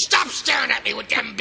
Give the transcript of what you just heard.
stop staring at me with them